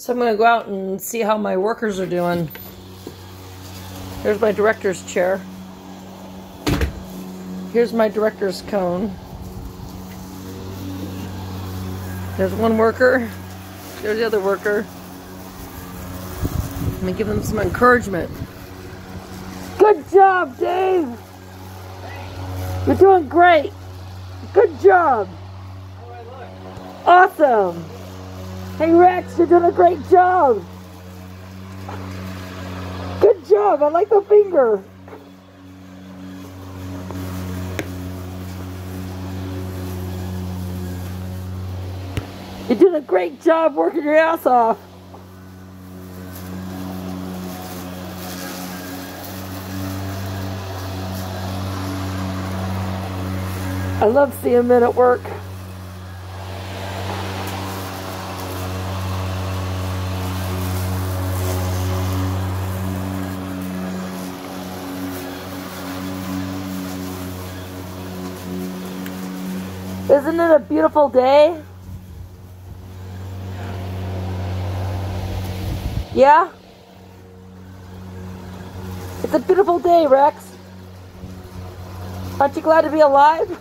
So I'm going to go out and see how my workers are doing. Here's my director's chair. Here's my director's cone. There's one worker. There's the other worker. Let me give them some encouragement. Good job, Dave! You're doing great! Good job! Awesome! Hey Rex, you're doing a great job! Good job! I like the finger! You're doing a great job working your ass off! I love seeing men at work. Isn't it a beautiful day? Yeah? It's a beautiful day, Rex. Aren't you glad to be alive?